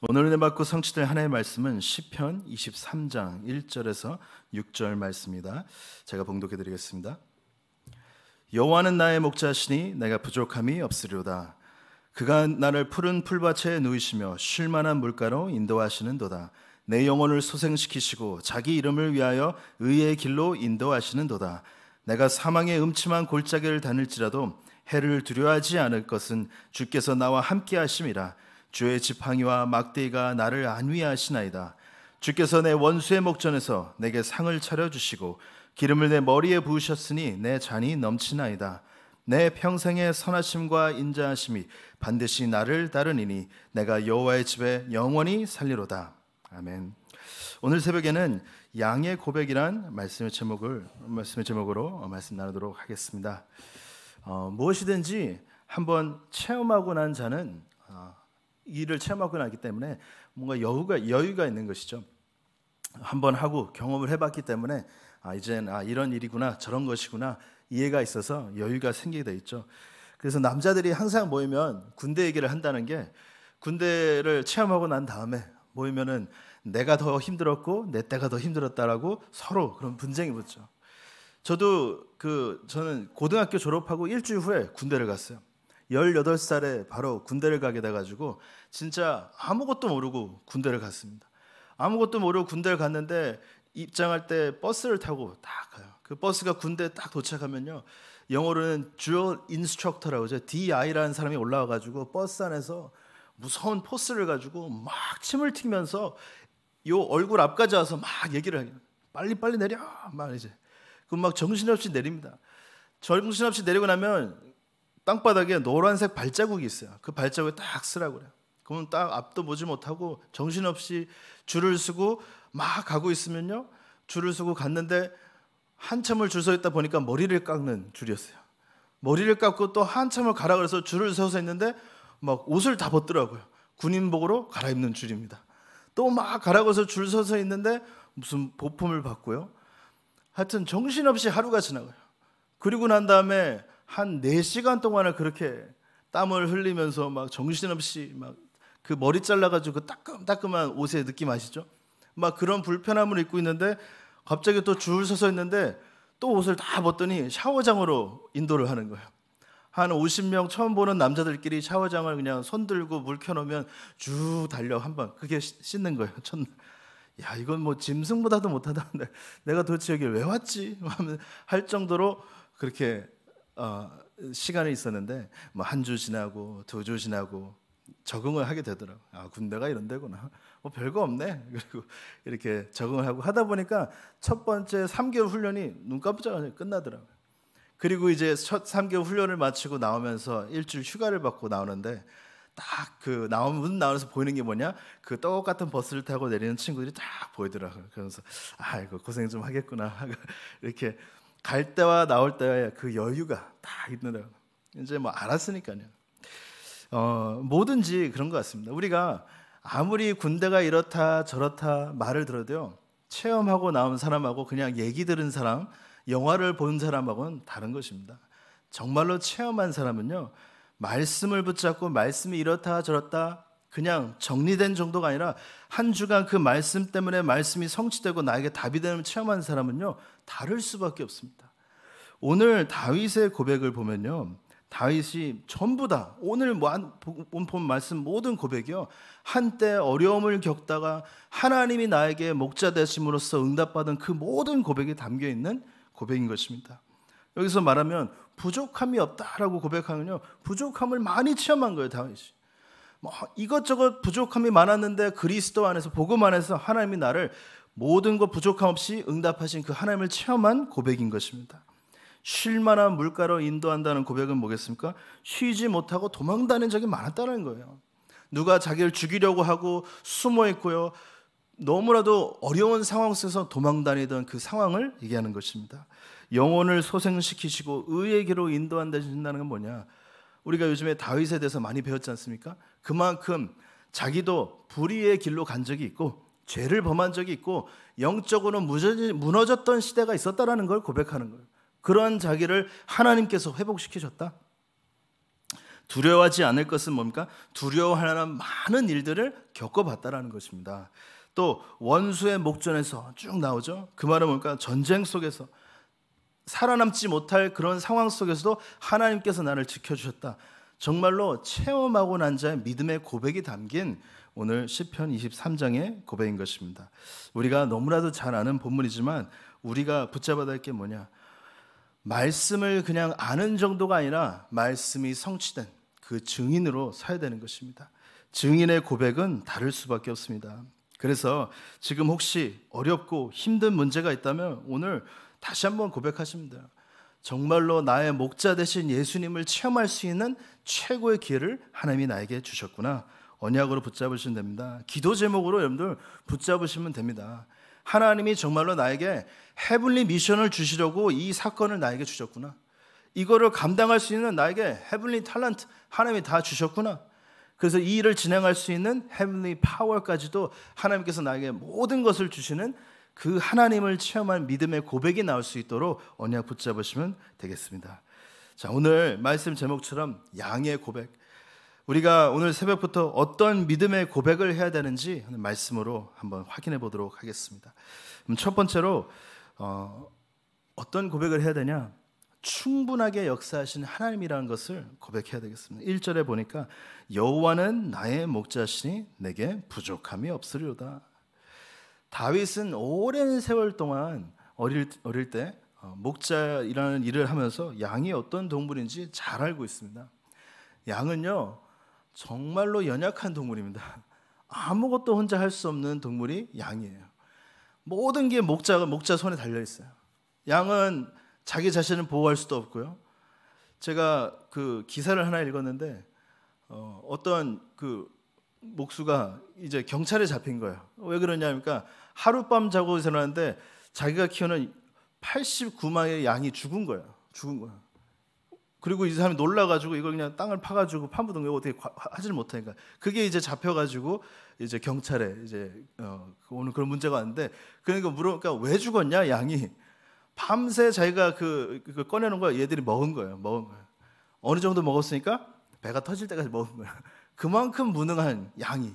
오늘 은혜 받고 성취될 하나의 말씀은 시편 23장 1절에서 6절 말씀입니다. 제가 봉독해 드리겠습니다. 여호와는 나의 목자시니 내가 부족함이 없으리로다. 그가 나를 푸른 풀밭에 누이시며 쉴 만한 물가로 인도하시는도다. 내 영혼을 소생시키시고 자기 이름을 위하여 의의 길로 인도하시는도다. 내가 사망의 음침한 골짜기를 다닐지라도 해를 두려워하지 않을 것은 주께서 나와 함께 하심이라. 주의 지팡이와 막대기가 나를 안위하시나이다. 주께서 내 원수의 목전에서 내게 상을 차려 주시고 기름을 내 머리에 부으셨으니 내 잔이 넘치나이다. 내 평생의 선하심과 인자하심이 반드시 나를 따르니니 내가 여호와의 집에 영원히 살리로다. 아멘. 오늘 새벽에는 양의 고백이란 말씀의 제목을 말씀의 제목으로 말씀 나누도록 하겠습니다. 어, 무엇이든지 한번 체험하고 난 자는 어, 일을 체험하고 나기 때문에 뭔가 여유가 여유가 있는 것이죠. 한번 하고 경험을 해봤기 때문에 아 이젠 아 이런 일이구나 저런 것이구나 이해가 있어서 여유가 생기게 돼 있죠. 그래서 남자들이 항상 모이면 군대 얘기를 한다는 게 군대를 체험하고 난 다음에 모이면은 내가 더 힘들었고 내 때가 더 힘들었다라고 서로 그런 분쟁이 붙죠. 저도 그 저는 고등학교 졸업하고 일주일 후에 군대를 갔어요. 18살에 바로 군대를 가게 돼가지고 진짜 아무것도 모르고 군대를 갔습니다. 아무것도 모르고 군대를 갔는데 입장할 때 버스를 타고 딱 가요. 그 버스가 군대에 딱 도착하면요. 영어로는 drill instructor라고 하죠. DI라는 사람이 올라와가지고 버스 안에서 무서운 포스를 가지고 막 침을 튀면서 요 얼굴 앞까지 와서 막 얘기를 하요 빨리 빨리 내려 막 이제 그럼 막 정신없이 내립니다. 정신없이 내리고 나면 땅바닥에 노란색 발자국이 있어요. 그 발자국에 딱 쓰라고 그래요. 그러면 딱 앞도 보지 못하고 정신없이 줄을 서고 막 가고 있으면요. 줄을 서고 갔는데 한참을 줄 서 있다 보니까 머리를 깎는 줄이었어요. 머리를 깎고 또 한참을 가라 그래서 줄을 서서 있는데 막 옷을 다 벗더라고요. 군인복으로 갈아입는 줄입니다. 또 막 가라고 해서 줄 서서 있는데 무슨 보품을 받고요. 하여튼 정신없이 하루가 지나가요. 그리고 난 다음에 한 4시간 동안을 그렇게 땀을 흘리면서 막 정신없이 막 그 머리 잘라가지고 그 따끔따끔한 옷의 느낌 아시죠? 막 그런 불편함을 입고 있는데 갑자기 또 줄 서서 있는데 또 옷을 다 벗더니 샤워장으로 인도를 하는 거예요. 한 50명 처음 보는 남자들끼리 샤워장을 그냥 손 들고 물 켜놓으면 쭉 달려 한 번. 그게 씻는 거예요. 첫 야, 이건 뭐 짐승보다도 못하다는데 내가 도대체 여기 왜 왔지? 할 정도로 그렇게 어, 시간이 있었는데 뭐 한 주 지나고 두 주 지나고 적응을 하게 되더라고. 아 군대가 이런 데구나. 뭐 별거 없네. 그리고 이렇게 적응을 하고 하다 보니까 첫 번째 3개월 훈련이 눈 깜짝하니 끝나더라고요. 그리고 이제 첫 3개월 훈련을 마치고 나오면서 일주일 휴가를 받고 나오는데 딱 그 나오면 문 나오면서 보이는 게 뭐냐? 그 똑같은 버스를 타고 내리는 친구들이 딱 보이더라고요. 그래서 아 이거 고생 좀 하겠구나. 이렇게 갈 때와 나올 때의 그 여유가 딱 있는 이제 뭐 알았으니까요. 어, 뭐든지 그런 것 같습니다. 우리가 아무리 군대가 이렇다 저렇다 말을 들어도요. 체험하고 나온 사람하고 그냥 얘기 들은 사람, 영화를 본 사람하고는 다른 것입니다. 정말로 체험한 사람은요. 말씀을 붙잡고 말씀이 이렇다 저렇다 그냥 정리된 정도가 아니라 한 주간 그 말씀 때문에 말씀이 성취되고 나에게 답이 되는 체험한 사람은요 다를 수밖에 없습니다. 오늘 다윗의 고백을 보면요 다윗이 전부 다 오늘 본 말씀 모든 고백이요 한때 어려움을 겪다가 하나님이 나에게 목자 되심으로써 응답받은 그 모든 고백이 담겨 있는 고백인 것입니다. 여기서 말하면 부족함이 없다라고 고백하면요 부족함을 많이 체험한 거예요 다윗이. 뭐 이것저것 부족함이 많았는데 그리스도 안에서 복음 안에서 하나님이 나를 모든 것 부족함 없이 응답하신 그 하나님을 체험한 고백인 것입니다. 쉴 만한 물가로 인도한다는 고백은 뭐겠습니까? 쉬지 못하고 도망다닌 적이 많았다는 거예요. 누가 자기를 죽이려고 하고 숨어 있고요. 너무나도 어려운 상황 속에서 도망다니던 그 상황을 얘기하는 것입니다. 영혼을 소생시키시고 의의 길로 인도한다는 건 뭐냐? 우리가 요즘에 다윗에 대해서 많이 배웠지 않습니까? 그만큼 자기도 불의의 길로 간 적이 있고 죄를 범한 적이 있고 영적으로 무너졌던 시대가 있었다라는 걸 고백하는 거예요. 그러한 자기를 하나님께서 회복시키셨다. 두려워하지 않을 것은 뭡니까? 두려워하는 많은 일들을 겪어봤다라는 것입니다. 또 원수의 목전에서 쭉 나오죠. 그 말은 뭡니까? 전쟁 속에서 살아남지 못할 그런 상황 속에서도 하나님께서 나를 지켜주셨다. 정말로 체험하고 난 자의 믿음의 고백이 담긴 오늘 시편 23장의 고백인 것입니다. 우리가 너무나도 잘 아는 본문이지만 우리가 붙잡아야 될게 뭐냐? 말씀을 그냥 아는 정도가 아니라 말씀이 성취된 그 증인으로 서야 되는 것입니다. 증인의 고백은 다를 수밖에 없습니다. 그래서 지금 혹시 어렵고 힘든 문제가 있다면 오늘 다시 한번 고백하십니다. 정말로 나의 목자 되신 예수님을 체험할 수 있는 최고의 기회를 하나님이 나에게 주셨구나. 언약으로 붙잡으시면 됩니다. 기도 제목으로 여러분들 붙잡으시면 됩니다. 하나님이 정말로 나에게 heavenly mission을 주시려고 이 사건을 나에게 주셨구나. 이거를 감당할 수 있는 나에게 heavenly talent 하나님이 다 주셨구나. 그래서 이 일을 진행할 수 있는 heavenly power까지도 하나님께서 나에게 모든 것을 주시는 그 하나님을 체험한 믿음의 고백이 나올 수 있도록 언약 붙잡으시면 되겠습니다. 자, 오늘 말씀 제목처럼 양의 고백. 우리가 오늘 새벽부터 어떤 믿음의 고백을 해야 되는지 말씀으로 한번 확인해 보도록 하겠습니다. 첫 번째로 어, 어떤 고백을 해야 되냐? 충분하게 역사하신 하나님이라는 것을 고백해야 되겠습니다. 1절에 보니까 여호와는 나의 목자시니 내게 부족함이 없으리로다. 다윗은 오랜 세월 동안 어릴 어릴 때 어, 목자이라는 일을 하면서 양이 어떤 동물인지 잘 알고 있습니다. 양은요 정말로 연약한 동물입니다. 아무것도 혼자 할 수 없는 동물이 양이에요. 모든 게 목자가 목자 손에 달려 있어요. 양은 자기 자신을 보호할 수도 없고요. 제가 그 기사를 하나 읽었는데 어, 어떤 그 목수가 이제 경찰에 잡힌 거예요. 왜 그러냐니까 하룻밤 자고 일어났는데 자기가 키우는 89마리의 양이 죽은 거예요. 죽은 거예요. 그리고 이 사람이 놀라가지고 이걸 그냥 땅을 파가지고 파묻은 거 어떻게 하질 못하니까 그게 이제 잡혀가지고 이제 경찰에 이제 어, 오늘 그런 문제가 왔는데 그러니까 물으니까 왜 죽었냐 양이 밤새 자기가 그, 그 꺼내놓은 거 얘들이 먹은 거예요. 먹은 거예요. 어느 정도 먹었으니까 배가 터질 때까지 먹은 거예요. 그만큼 무능한 양이.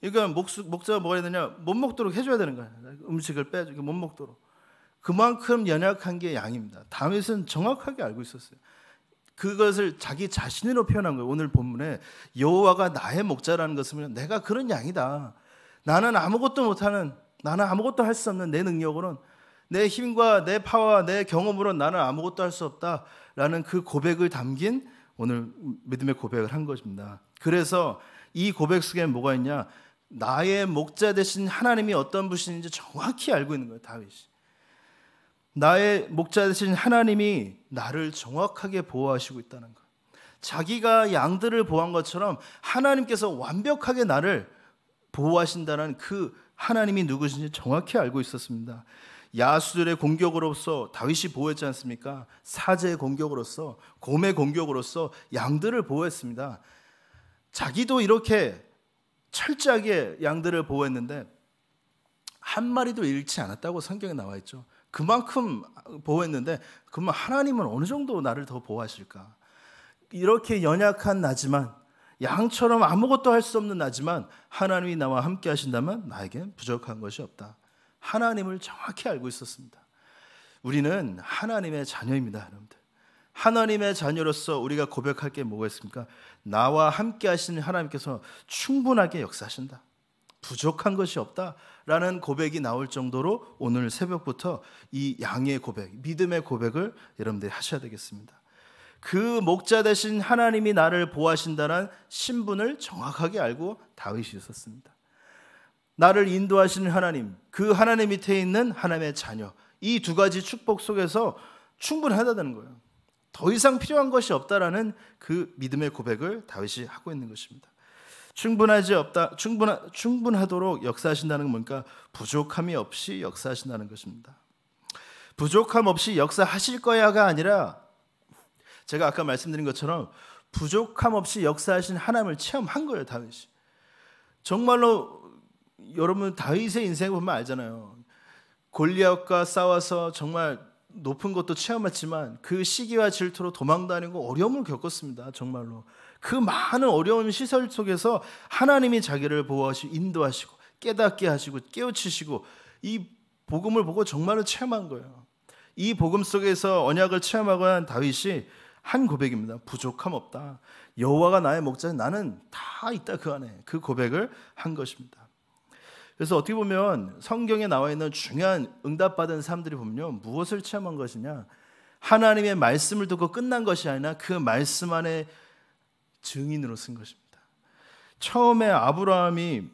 그러니까 목자가 뭐가 되냐? 못 먹도록 해줘야 되는 거야. 음식을 빼주고 못 먹도록. 그만큼 연약한 게 양입니다. 다윗은 정확하게 알고 있었어요. 그것을 자기 자신으로 표현한 거예요. 오늘 본문에 여호와가 나의 목자라는 것은 내가 그런 양이다. 나는 아무것도 못하는 나는 아무것도 할 수 없는 내 능력으로는 내 힘과 내 파와 내 경험으로 나는 아무것도 할 수 없다라는 그 고백을 담긴 오늘 믿음의 고백을 한 것입니다. 그래서 이 고백 속에 뭐가 있냐? 나의 목자 되신 하나님이 어떤 분이신지 정확히 알고 있는 거예요, 다윗이. 나의 목자 되신 하나님이 나를 정확하게 보호하시고 있다는 것. 자기가 양들을 보호한 것처럼 하나님께서 완벽하게 나를 보호하신다는 그 하나님이 누구신지 정확히 알고 있었습니다. 야수들의 공격으로서 다윗이 보호했지 않습니까? 사제의 공격으로서 곰의 공격으로서 양들을 보호했습니다. 자기도 이렇게 철저하게 양들을 보호했는데 한 마리도 잃지 않았다고 성경에 나와 있죠. 그만큼 보호했는데 그러면 하나님은 어느 정도 나를 더 보호하실까? 이렇게 연약한 나지만 양처럼 아무것도 할 수 없는 나지만 하나님이 나와 함께 하신다면 나에겐 부족한 것이 없다. 하나님을 정확히 알고 있었습니다. 우리는 하나님의 자녀입니다, 여러분들. 하나님의 자녀로서 우리가 고백할 게 뭐가 있습니까? 나와 함께 하시는 하나님께서 충분하게 역사하신다. 부족한 것이 없다라는 고백이 나올 정도로 오늘 새벽부터 이 양의 고백, 믿음의 고백을 여러분들이 하셔야 되겠습니다. 그 목자 대신 하나님이 나를 보호하신다는 신분을 정확하게 알고 다윗이 있었습니다. 나를 인도하시는 하나님, 그 하나님 밑에 있는 하나님의 자녀, 이 두 가지 축복 속에서 충분하다는 거예요. 더 이상 필요한 것이 없다라는 그 믿음의 고백을 다윗이 하고 있는 것입니다. 충분하지 없다, 충분 충분하도록 역사하신다는 건 뭔가 부족함이 없이 역사하신다는 것입니다. 부족함 없이 역사하실 거야가 아니라 제가 아까 말씀드린 것처럼 부족함 없이 역사하신 하나님을 체험한 거예요, 다윗이. 정말로 여러분 다윗의 인생 보면 알잖아요. 골리앗과 싸워서 정말 높은 것도 체험했지만 그 시기와 질투로 도망다니고 어려움을 겪었습니다. 정말로. 그 많은 어려운 시설 속에서 하나님이 자기를 보호하시고 인도하시고 깨닫게 하시고 깨우치시고 이 복음을 보고 정말로 체험한 거예요. 이 복음 속에서 언약을 체험하고 한 다윗이 한 고백입니다. 부족함 없다. 여호와가 나의 목자, 나는 다 있다 그 안에. 그 고백을 한 것입니다. 그래서 어떻게 보면 성경에 나와 있는 중요한 응답받은 사람들이 보면요. 무엇을 체험한 것이냐? 하나님의 말씀을 듣고 끝난 것이 아니라 그 말씀 안에 증인으로 쓴 것입니다. 처음에 아브라함이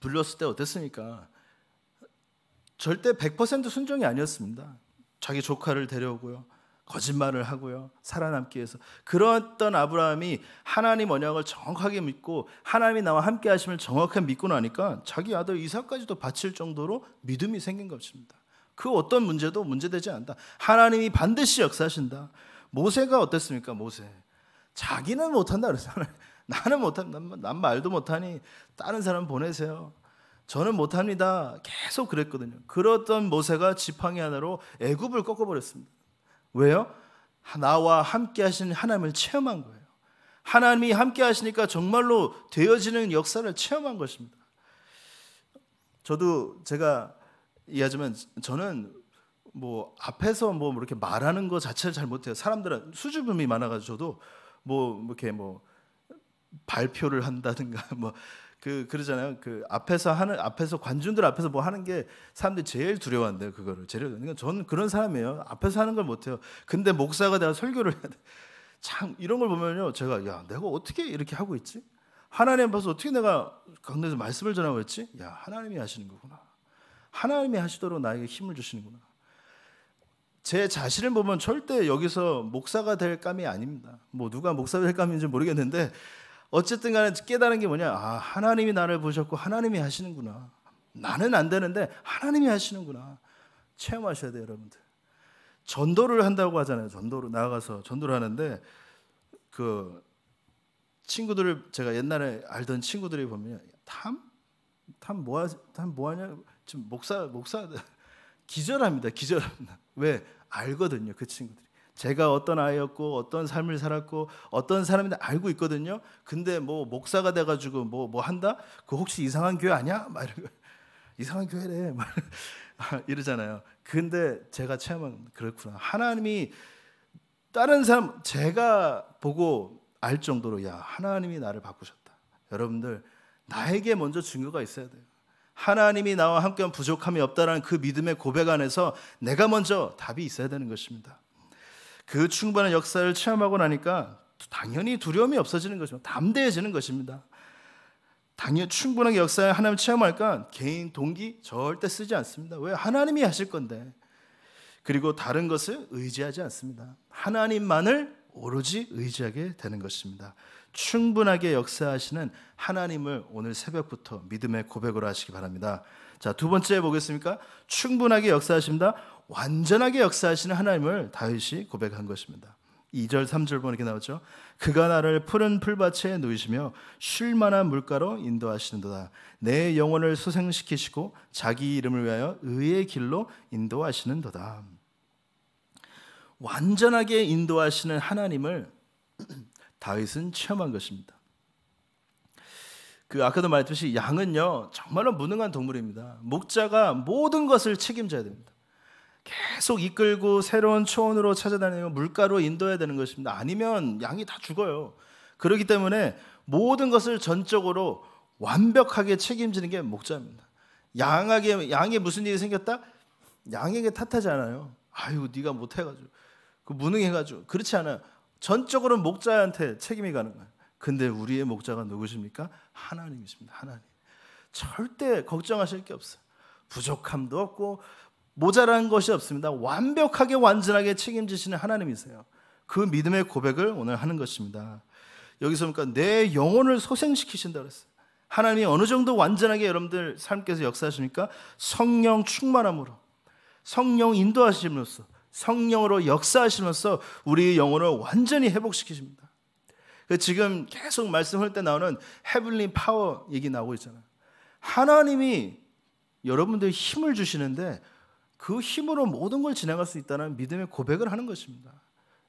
불렀을 때 어땠습니까? 절대 100% 순종이 아니었습니다. 자기 조카를 데려오고요. 거짓말을 하고요. 살아남기 위해서. 그러던 아브라함이 하나님 언약을 정확하게 믿고 하나님이 나와 함께 하심을 정확하게 믿고 나니까 자기 아들 이삭까지도 바칠 정도로 믿음이 생긴 것입니다. 그 어떤 문제도 문제되지 않다. 하나님이 반드시 역사하신다. 모세가 어땠습니까? 모세. 자기는 못한다 그랬잖아요. 나는 못한다. 난 말도 못하니 다른 사람 보내세요. 저는 못합니다. 계속 그랬거든요. 그렇던 모세가 지팡이 하나로 애굽을 꺾어버렸습니다. 왜요? 나와 함께 하시는 하나님을 체험한 거예요. 하나님이 함께 하시니까 정말로 되어지는 역사를 체험한 것입니다. 저도 제가 이해하지만 저는 뭐 앞에서 뭐 이렇게 말하는 거 자체를 잘 못해요. 사람들은 수줍음이 많아가지고 저도 뭐 이렇게 뭐 발표를 한다든가 뭐 그 그러잖아요. 그 앞에서 하는 앞에서 관중들 앞에서 뭐 하는 게 사람들이 제일 두려워한대요. 그거를 제일 그러니까 저는 그런 사람이에요. 앞에서 하는 걸 못해요. 근데 목사가 내가 설교를 해야 돼. 참 이런 걸 보면요, 제가 야 내가 어떻게 이렇게 하고 있지? 하나님 앞에서 어떻게 내가 강대에서 말씀을 전하고 있지? 야 하나님이 하시는 거구나. 하나님이 하시도록 나에게 힘을 주시는구나. 제 자신을 보면 절대 여기서 목사가 될 감이 아닙니다. 뭐 누가 목사가 될 감인지 모르겠는데 어쨌든 간에 깨달은 게 뭐냐? 아, 하나님이 나를 보셨고 하나님이 하시는구나. 나는 안 되는데 하나님이 하시는구나. 체험하셔야 돼요, 여러분들. 전도를 한다고 하잖아요. 전도로 나가서 전도를 하는데 그 친구들을 제가 옛날에 알던 친구들이 보면 탐? 탐 뭐하 탐 뭐하냐? 지금 목사 목사 기절합니다. 기절합니다. 왜? 알거든요. 그 친구들이. 제가 어떤 아이였고 어떤 삶을 살았고 어떤 사람인지 알고 있거든요. 근데 뭐 목사가 돼 가지고 뭐뭐 뭐 한다? 그 혹시 이상한 교회 아니야? 막 이러고 이상한 교회래. 막 이러잖아요. 근데 제가 체험한 그렇구나. 하나님이 다른 사람 제가 보고 알 정도로 야 하나님이 나를 바꾸셨다. 여러분들 나에게 먼저 증거가 있어야 돼요. 하나님이 나와 함께 부족함이 없다라는 그 믿음의 고백 안에서 내가 먼저 답이 있어야 되는 것입니다. 그 충분한 역사를 체험하고 나니까 당연히 두려움이 없어지는 것입니다. 담대해지는 것입니다. 당연 충분하게 역사에 하나님 체험할까 개인 동기 절대 쓰지 않습니다. 왜 하나님이 하실 건데. 그리고 다른 것을 의지하지 않습니다. 하나님만을 오로지 의지하게 되는 것입니다. 충분하게 역사하시는 하나님을 오늘 새벽부터 믿음의 고백으로 하시기 바랍니다. 자, 두 번째 보겠습니까? 충분하게 역사하십니다. 완전하게 역사하시는 하나님을 다윗이 고백한 것입니다. 2절 3절 보면 이렇게 나오죠. 그가 나를 푸른 풀밭에 누이시며 쉴 만한 물가로 인도하시는도다. 내 영혼을 소생시키시고 자기 이름을 위하여 의의 길로 인도하시는도다. 완전하게 인도하시는 하나님을 다윗은 체험한 것입니다. 그 아까도 말했듯이 양은요 정말로 무능한 동물입니다. 목자가 모든 것을 책임져야 됩니다. 계속 이끌고 새로운 초원으로 찾아다니며 물가로 인도해야 되는 것입니다. 아니면 양이 다 죽어요. 그렇기 때문에 모든 것을 전적으로 완벽하게 책임지는 게 목자입니다. 양에게 양에 무슨 일이 생겼다? 양에게 탓하지 않아요. 아유, 네가 못 해가지고 그 무능해가지고 그렇지 않아요. 전적으로 목자한테 책임이 가는 거예요. 근데 우리의 목자가 누구십니까? 하나님이십니다. 하나님. 절대 걱정하실 게 없어요. 부족함도 없고 모자란 것이 없습니다. 완벽하게 완전하게 책임지시는 하나님이세요. 그 믿음의 고백을 오늘 하는 것입니다. 여기서 그러니까 내 영혼을 소생시키신다 그랬어요. 하나님이 어느 정도 완전하게 여러분들 삶께서 역사하십니까? 성령 충만함으로 성령 인도하심으로써 성령으로 역사하시면서 우리 영혼을 완전히 회복시키십니다. 그 지금 계속 말씀할 때 나오는 헤블린 파워 얘기 나오고 있잖아요. 하나님이 여러분들 힘을 주시는데 그 힘으로 모든 걸 진행할 수 있다는 믿음의 고백을 하는 것입니다.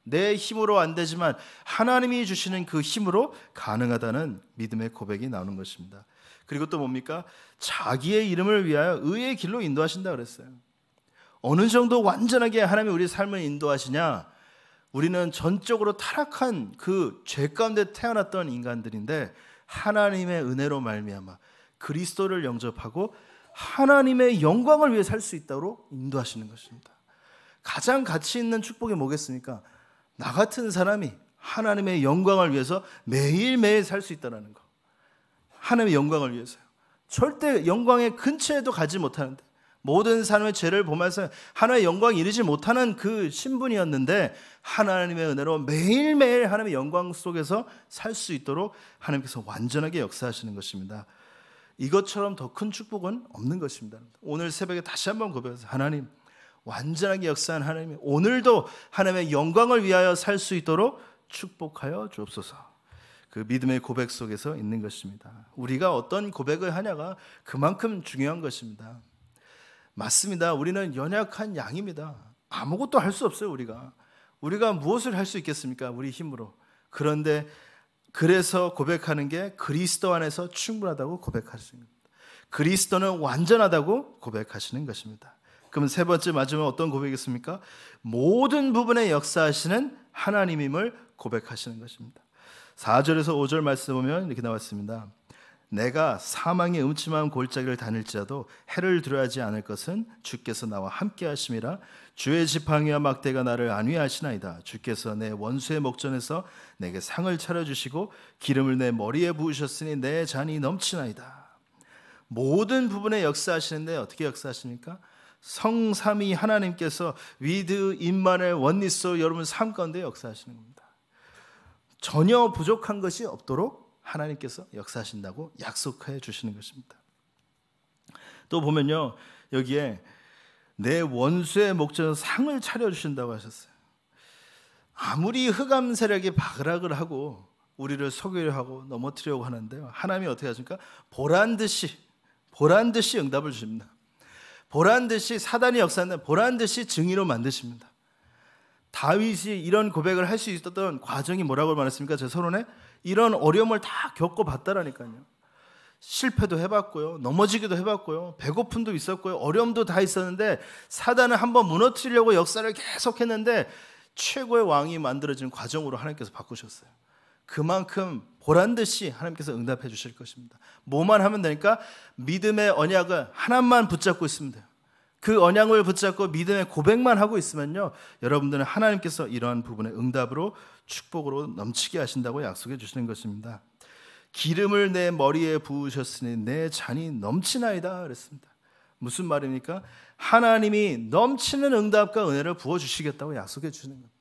내 힘으로 안 되지만 하나님이 주시는 그 힘으로 가능하다는 믿음의 고백이 나오는 것입니다. 그리고 또 뭡니까? 자기의 이름을 위하여 의의 길로 인도하신다 그랬어요. 어느 정도 완전하게 하나님이 우리 삶을 인도하시냐? 우리는 전적으로 타락한 그 죄 가운데 태어났던 인간들인데 하나님의 은혜로 말미암아 그리스도를 영접하고 하나님의 영광을 위해 살 수 있도록 인도하시는 것입니다. 가장 가치 있는 축복이 뭐겠습니까? 나 같은 사람이 하나님의 영광을 위해서 매일매일 살 수 있다는 거. 하나님의 영광을 위해서요. 절대 영광의 근처에도 가지 못하는데 모든 사람의 죄를 보면서 하나님의 영광 이르지 못하는 그 신분이었는데 하나님의 은혜로 매일매일 하나님의 영광 속에서 살 수 있도록 하나님께서 완전하게 역사하시는 것입니다. 이것처럼 더 큰 축복은 없는 것입니다. 오늘 새벽에 다시 한번 고백해서 하나님 완전하게 역사한 하나님 오늘도 하나님의 영광을 위하여 살 수 있도록 축복하여 주옵소서. 그 믿음의 고백 속에서 있는 것입니다. 우리가 어떤 고백을 하냐가 그만큼 중요한 것입니다. 맞습니다. 우리는 연약한 양입니다. 아무것도 할 수 없어요, 우리가. 우리가 무엇을 할 수 있겠습니까? 우리 힘으로. 그런데 그래서 고백하는 게 그리스도 안에서 충분하다고 고백하시는 겁니다. 그리스도는 완전하다고 고백하시는 것입니다. 그럼 세 번째 마지막 어떤 고백이겠습니까? 모든 부분에 역사하시는 하나님임을 고백하시는 것입니다. 4절에서 5절 말씀 보면 이렇게 나왔습니다. 내가 사망의 음침한 골짜기를 다닐지라도 해를 두려워하지 않을 것은 주께서 나와 함께 하심이라 주의 지팡이와 막대가 나를 안위하시나이다 주께서 내 원수의 목전에서 내게 상을 차려 주시고 기름을 내 머리에 부으셨으니 내 잔이 넘치나이다 모든 부분에 역사하시는데 어떻게 역사하십니까? 성삼위 하나님께서 With Immanuel Oneness로 여러분 삶 가운데 역사하시는 겁니다. 전혀 부족한 것이 없도록 하나님께서 역사하신다고 약속해 주시는 것입니다. 또 보면요. 여기에 내 원수의 목전에 상을 차려 주신다고 하셨어요. 아무리 흑암 세력이 발악을 하고 우리를 속이려 하고 넘어뜨려고 하는데요. 하나님이 어떻게 하십니까? 보란 듯이 보란 듯이 응답을 주십니다. 보란 듯이 사단이 역사하는 보란 듯이 증인으로 만드십니다. 다윗이 이런 고백을 할 수 있었던 과정이 뭐라고 말했습니까? 제 서론에 이런 어려움을 다 겪어봤다라니까요. 실패도 해봤고요. 넘어지기도 해봤고요. 배고픔도 있었고요. 어려움도 다 있었는데 사단을 한번 무너뜨리려고 역사를 계속했는데 최고의 왕이 만들어지는 과정으로 하나님께서 바꾸셨어요. 그만큼 보란 듯이 하나님께서 응답해 주실 것입니다. 뭐만 하면 되니까 믿음의 언약을 하나만 붙잡고 있으면 돼요. 그 언약을 붙잡고 믿음의 고백만 하고 있으면요. 여러분들은 하나님께서 이러한 부분의 응답으로 축복으로 넘치게 하신다고 약속해 주시는 것입니다. 기름을 내 머리에 부으셨으니 내 잔이 넘치나이다 그랬습니다. 무슨 말입니까? 하나님이 넘치는 응답과 은혜를 부어 주시겠다고 약속해 주시는 겁니다.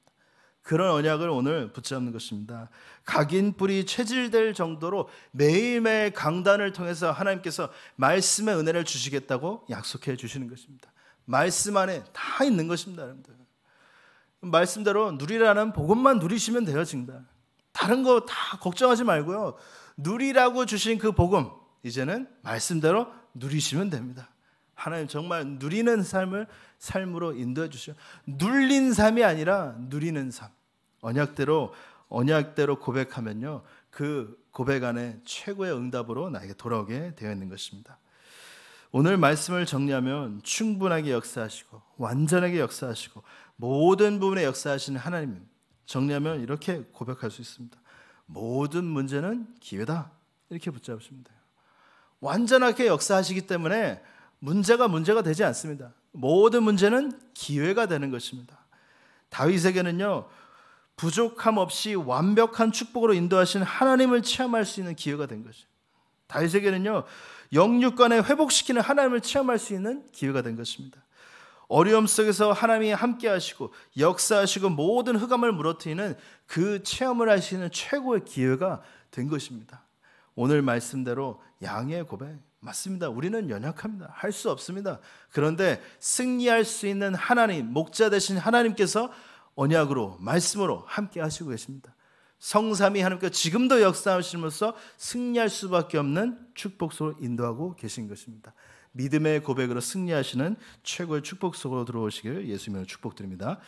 그런 언약을 오늘 붙잡는 것입니다. 각인 뿌리 체질될 정도로 매일매일 강단을 통해서 하나님께서 말씀의 은혜를 주시겠다고 약속해 주시는 것입니다. 말씀 안에 다 있는 것입니다, 여러분들. 말씀대로 누리라는 복음만 누리시면 돼요, 정말. 다른 거 다 걱정하지 말고요. 누리라고 주신 그 복음, 이제는 말씀대로 누리시면 됩니다. 하나님 정말 누리는 삶을 삶으로 인도해 주시오. 눌린 삶이 아니라 누리는 삶. 언약대로 언약대로 고백하면요. 그 고백 안에 최고의 응답으로 나에게 돌아오게 되어 있는 것입니다. 오늘 말씀을 정리하면 충분하게 역사하시고 완전하게 역사하시고 모든 부분에 역사하시는 하나님 정리하면 이렇게 고백할 수 있습니다. 모든 문제는 기회다. 이렇게 붙잡으시면 돼요. 완전하게 역사하시기 때문에 문제가 문제가 되지 않습니다. 모든 문제는 기회가 되는 것입니다. 다윗에게는요, 부족함 없이 완벽한 축복으로 인도하신 하나님을 체험할 수 있는 기회가 된 것이죠. 다윗에게는요, 영육간에 회복시키는 하나님을 체험할 수 있는 기회가 된 것입니다. 어려움 속에서 하나님이 함께 하시고 역사하시고 모든 흑암을 무너뜨리는 그 체험을 하시는 최고의 기회가 된 것입니다. 오늘 말씀대로 양의 고백 맞습니다. 우리는 연약합니다. 할 수 없습니다. 그런데 승리할 수 있는 하나님, 목자 되신 하나님께서 언약으로 말씀으로 함께 하시고 계십니다. 성삼이 하나님께 지금도 역사하시면서 승리할 수밖에 없는 축복 속으로 인도하고 계신 것입니다. 믿음의 고백으로 승리하시는 최고의 축복 속으로 들어오시길 예수님으로 축복드립니다.